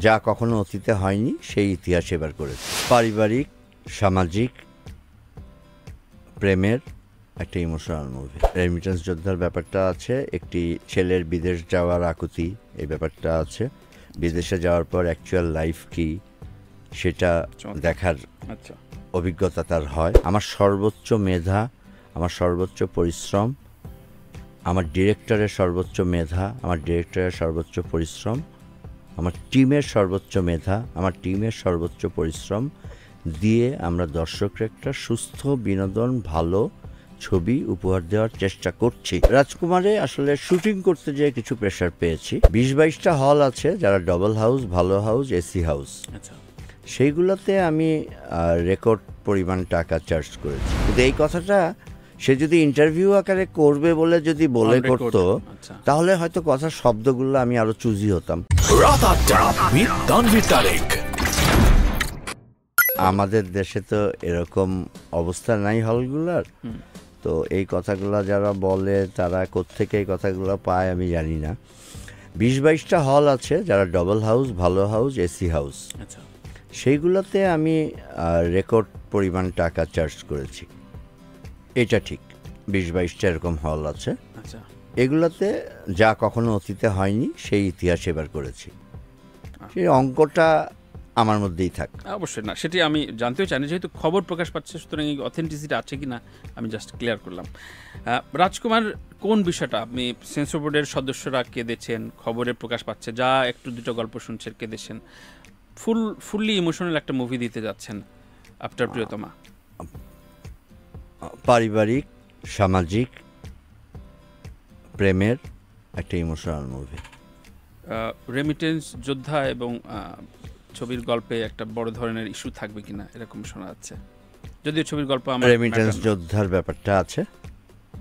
যা কখনো অতীতে হয়নি সেই ইতিহাস এবার করেছে। পারিবারিক সামাজিক প্রেমের একটা ইমোশনাল মুভি রেমিটেন্স যোদ্ধার ব্যাপারটা আছে একটি ছেলের বিদেশ যাওয়ার আকুতি এই ব্যাপারটা আছে। বিদেশে যাওয়ার পর অ্যাকচুয়াল লাইফ কি সেটা দেখার আচ্ছা। অভিজ্ঞতা তার হয়। আমার সর্বোচ্চ মেধা আমার সর্বোচ্চ পরিশ্রম আমার ডিরেক্টরের সর্বোচ্চ মেধা আমার ডিরেক্টরের সর্বোচ্চ পরিশ্রম আমার টিমের সর্বোচ্চ মেধা আমার টিমের সর্বোচ্চ পরিশ্রম দিয়ে আমরা দর্শকরা একটা সুস্থ বিনোদন ভালো ছবি উপহার দেওয়ার চেষ্টা করছি। রাজকুমারে আসলে শুটিং করতে যেয়ে কিছু প্রেশার পেয়েছি। বিশ বাইশটা হল আছে যারা ডবল হাউস ভালো হাউস এসি হাউস সেইগুলোতে আমি রেকর্ড পরিমাণ টাকা চার্জ করেছি। কিন্তু এই কথাটা সে যদি ইন্টারভিউ আকারে করবে বলে যদি বলে করতো আচ্ছা। তাহলে হয়তো কথার শব্দগুলো আমি আরও চুজি হতাম। আমাদের দেশে তো এরকম অবস্থা নাই হলগুলোর। তো এই কথাগুলো যারা বলে তারা কোত্থেকে এই কথাগুলো পায় আমি জানি না। বিশ বাইশটা হল আছে যারা ডবল হাউস ভালো হাউস এসি হাউস আচ্ছা। সেইগুলোতে আমি রেকর্ড পরিমাণ টাকা চার্জ করেছি। এটা ঠিক। বিশ বাইশটা এরকম হল আছে। আচ্ছা। এগুলোতে যা কখনো অতীতে হয়নি সেই ইতিহাস এবার করেছি। সেই অঙ্কটা আমার মধ্যেই থাক। অবশ্যই না সেটি আমি জানতেও চাই না যেহেতু খবর প্রকাশ পাচ্ছে সুতরাং এই অথেন্টিসিটি আছে কি না আমি জাস্ট ক্লিয়ার করলাম। রাজকুমার কোন বিষয়টা? আপনি সেন্সর বোর্ডের সদস্যরা কেঁদেছেন খবরে প্রকাশ পাচ্ছে যা একটু দুটো গল্প শুনছেন কেঁদেছেন। ফুল ফুললি ইমোশনাল একটা মুভি দিতে যাচ্ছেন আফটার প্রিয়তমা। পারিবারিক সামাজিক প্রেমের একটা ইমোশনাল মুভি রেমিটেন্স যোদ্ধা এবং ছবির গল্পে একটা বড় ধরনের ইস্যু থাকবে কিনা এরকম শোনা যাচ্ছে। যদিও ছবির গল্প আমার রেমিটেন্স যোদ্ধার ব্যাপারটা আছে।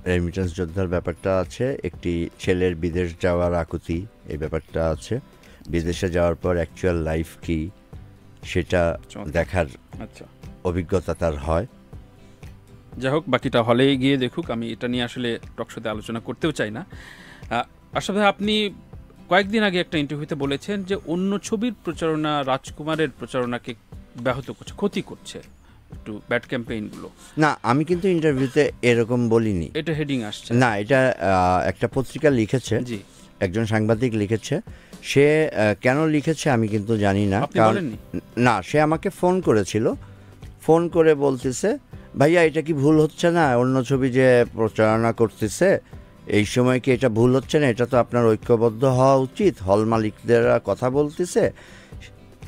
রেমিটেন্স যোদ্ধার ব্যাপারটা আছে। একটি ছেলের বিদেশ যাওয়ার আকুতি এই ব্যাপারটা আছে। বিদেশে যাওয়ার পর অ্যাকচুয়াল লাইফ কি সেটা দেখার আচ্ছা। অভিজ্ঞতা তার হয়। যাই হোক বাকিটা হলে গিয়ে দেখুক। আমি এটা নিয়ে আসলে টকশোতে আলোচনা করতেও চাই না। আশা ভাই আপনি কয়েকদিন আগে একটা ইন্টারভিউতে বলেছেন যে অন্য ছবির প্রচারণা রাজকুমারের প্রচারণাকে ব্যাহত করছে ক্ষতি করছে একটু ব্যাড ক্যাম্পেইনগুলো না আমি কিন্তু ইন্টারভিউতে এরকম বলিনি। এটা হেডিং আসছে। না এটা একটা পত্রিকা লিখেছে। জি। একজন সাংবাদিক লিখেছে। সে কেন লিখেছে আমি কিন্তু জানি না। কারণ না সে আমাকে ফোন করেছিল। ফোন করে বলতেছে ভাইয়া এটা কি ভুল হচ্ছে না? অন্য ছবি যে প্রচারণা করতেছে এই সময় কি এটা ভুল হচ্ছে না? এটা তো আপনার ঐক্যবদ্ধ হওয়া উচিত। হল মালিকদের কথা বলতেছে।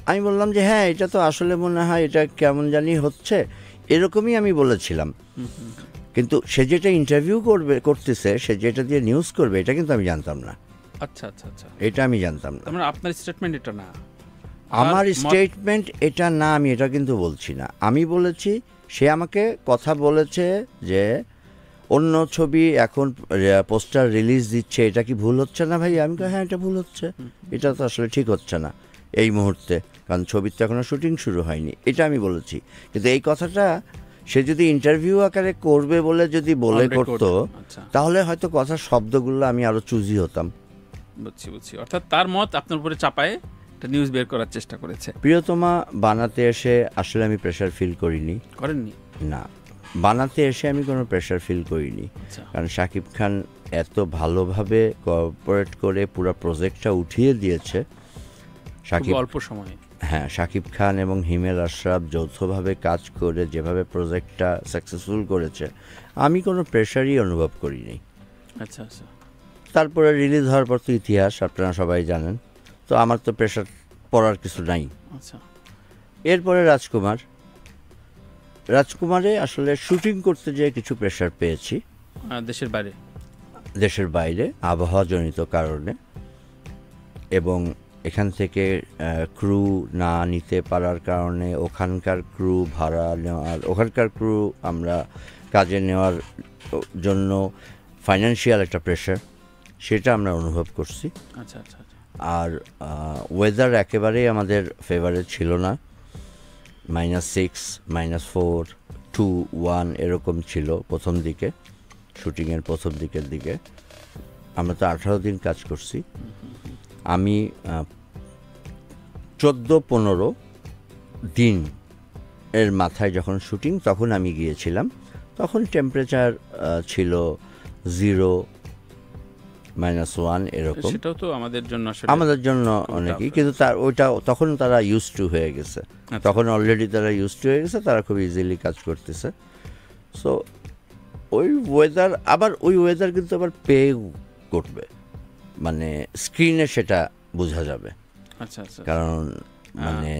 আমি বললাম যে হ্যাঁ এটা তো আসলে মনে হয় এটা কেমন জানি হচ্ছে। এরকমই আমি বলেছিলাম। কিন্তু সে যেটা ইন্টারভিউ করবে করতেছে সে যেটা দিয়ে নিউজ করবে এটা কিন্তু আমি জানতাম না। আচ্ছা আচ্ছা আচ্ছা। এটা আমি জানতাম না। মানে আপনার স্টেটমেন্ট এটা না। আমার স্টেটমেন্ট এটা না আমি এটা কিন্তু বলছি না। আমি বলেছি সে আমাকে কথা বলেছে যে অন্য ছবি এখন পোস্টার রিলিজ দিচ্ছে এটা কি ভুল হচ্ছে না ভাই আমি হ্যাঁ এটা ভুল হচ্ছে। এটা তো আসলে ঠিক হচ্ছে না এই মুহূর্তে কারণ ছবির তো এখনও শুটিং শুরু হয়নি এটা আমি বলেছি। কিন্তু এই কথাটা সে যদি ইন্টারভিউ আকারে করবে বলে যদি বলে করতো আচ্ছা। তাহলে হয়তো কথার শব্দগুলো আমি আরও চুজি হতাম। বুঝছি বুঝছি। অর্থাৎ তার মত আপনার উপরে চাপায়ে একটা নিউজ বের করার চেষ্টা করেছে। প্রিয়তমা বানাতে এসে আসলে আমি প্রেশার ফিল করিনি। করেননি? না বানাতে এসে আমি কোনো প্রেশার ফিল করিনি। আচ্ছা। কারণ শাকিব খান এত ভালোভাবে কোঅপারেট করে পুরো প্রজেক্টটা উঠিয়ে দিয়েছে। শাকিব অল্প সময়ে। হ্যাঁ শাকিব খান এবং হিমেল আশরাফ যৌথভাবে কাজ করে যেভাবে প্রজেক্টটা সাকসেসফুল করেছে আমি কোনো প্রেশারই অনুভব করিনি। আচ্ছা আচ্ছা। তারপরে রিলিজ হওয়ার পর তো ইতিহাস আপনারা সবাই জানেন। তো আমার তো প্রেশার পড়ার কিছু নাই। আচ্ছা। এরপরে রাজকুমার। রাজকুমারে আসলে শুটিং করতে যেয়ে কিছু প্রেশার পেয়েছি। দেশের বাইরে। দেশের বাইরে আবহাওয়াজনিত কারণে। এবং এখান থেকে ক্রু না নিতে পারার কারণে ওখানকার ক্রু ভাড়া নেওয়ার ওখানকার ক্রু আমরা কাজে নেওয়ার জন্য ফাইন্যান্সিয়াল একটা প্রেশার সেটা আমরা অনুভব করছি। আচ্ছা আচ্ছা আচ্ছা। আর ওয়েদার একেবারেই আমাদের ফেভারে ছিল না। Minus six minus four to one এরকম ছিল প্রথম দিকে শুটিংয়ের প্রথম দিকের দিকে। আমরা তো আঠারো দিন কাজ করছি। আমি চোদ্দ, পনেরো দিন এর মাথায় যখন শুটিং তখন আমি গিয়েছিলাম। তখন টেম্পারেচার ছিল জিরো মাইনাস ওয়ান এরকম। সেটাও তো আমাদের জন্য আমাদের জন্য অনেকই কিন্তু তার ওইটা তখন তারা ইউজ টু হয়ে গেছে। আচ্ছা। তখন অলরেডি তারা ইউজ টু হয়ে গেছে তারা খুব ইজিলি কাজ করতেছে। সো ওই ওয়েদার আবার ওই ওয়েদার কিন্তু আবার পে করবে। মানে স্ক্রিনে সেটা বোঝা যাবে। আচ্ছা আচ্ছা। কারণ মানে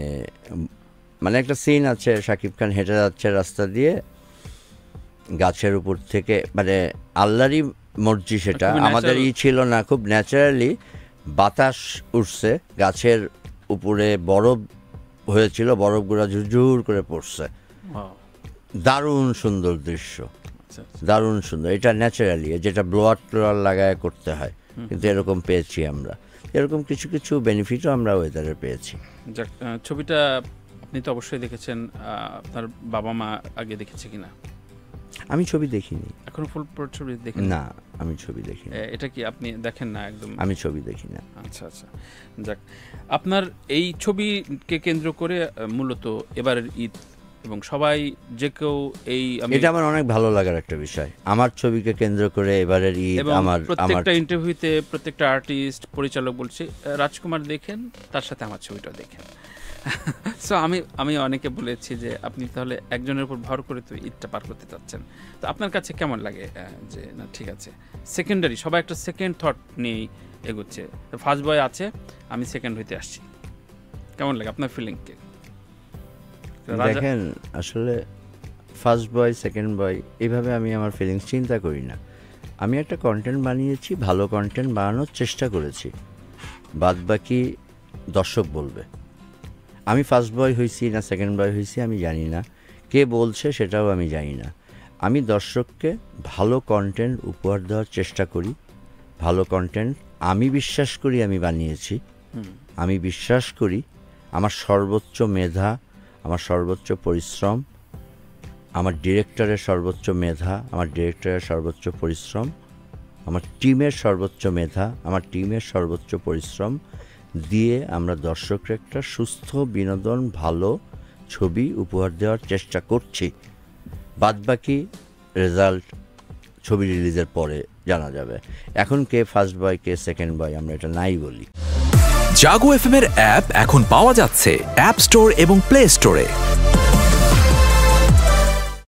মানে একটা সিন আছে শাকিব খান হেঁটে যাচ্ছে রাস্তা দিয়ে গাছের উপর থেকে মানে আল্লাহরই মর্জি সেটা। আমাদের ই ছিল না খুব ন্যাচারালি বাতাস উঠছে গাছের উপরে বরফ হয়েছিল বরফগুলো ঝুরঝুর করে পড়ছে। দারুণ সুন্দর দৃশ্য। আচ্ছা আচ্ছা। দারুণ সুন্দর এটা ন্যাচারালি যেটা ব্লোয়ার টোয়ার লাগায় করতে হয়। কিন্তু এরকম পেয়েছি আমরা। এরকম কিছু কিছু বেনিফিটও আমরা ওয়েদারে পেয়েছি। ছবিটা আপনি তো অবশ্যই দেখেছেন আপনার বাবা মা আগে দেখেছে কিনা? আমি ছবি দেখিনি। এখন ফুল ছবি দেখেন না আমি ছবি দেখি এটা কি আপনি দেখেন না একদম? আমি ছবি দেখি না। আচ্ছা আচ্ছা। যাক আপনার এই ছবিকে কেন্দ্র করে মূলত এবারের ঈদ এবং সবাই যে কেউ এই এটা আমার অনেক ভালো লাগার একটা বিষয়। আমার ছবিকে কেন্দ্র করে এবারের ঈদ আমার প্রত্যেকটা ইন্টারভিউতে প্রত্যেকটা আর্টিস্ট পরিচালক বলছে রাজকুমার দেখেন তার সাথে আমার ছবিটা দেখেন। সো আমি আমি অনেকে বলেছি যে আপনি তাহলে একজনের উপর ভর করে তো ঈদটা পার করতে চাচ্ছেন। তো আপনার কাছে কেমন লাগে যে না, ঠিক আছে। সেকেন্ডারি সবাই একটা সেকেন্ড থট নিয়েই এগোচ্ছে। ফার্স্ট বয় আছে, আমি সেকেন্ড হইতে আসছি। কেমন লাগে আপনার ফিলিংকে দেখেন, আসলে ফার্স্ট বয় সেকেন্ড বয় এইভাবে আমি আমার ফিলিংস চিন্তা করি না। আমি একটা কন্টেন্ট বানিয়েছি, ভালো কন্টেন্ট বানানোর চেষ্টা করেছি। বাদ বাকি দর্শক বলবে। আমি ফার্স্ট বয় হয়েছি না সেকেন্ড বয় হয়েছি আমি জানি না। কে বলছে সেটাও আমি জানি না। আমি দর্শককে ভালো কন্টেন্ট উপহার দেওয়ার চেষ্টা করি। ভালো কন্টেন্ট আমি বিশ্বাস করি আমি বানিয়েছি। আমি বিশ্বাস করি আমার সর্বোচ্চ মেধা আমার সর্বোচ্চ পরিশ্রম আমার ডিরেক্টরের সর্বোচ্চ মেধা আমার ডিরেক্টরের সর্বোচ্চ পরিশ্রম আমার টিমের সর্বোচ্চ মেধা আমার টিমের সর্বোচ্চ পরিশ্রম দিয়ে আমরা দর্শকের একটা সুস্থ বিনোদন, ভালো ছবি উপহার দেওয়ার চেষ্টা করছি। বাদবাকি রেজাল্ট ছবি রিলিজের পরে জানা যাবে। এখন কে ফার্স্ট বয় কে সেকেন্ড বয় আমরা এটা নাই বলি। জাগো এফএম এর অ্যাপ এখন পাওয়া যাচ্ছে অ্যাপ স্টোর এবং প্লে স্টোরে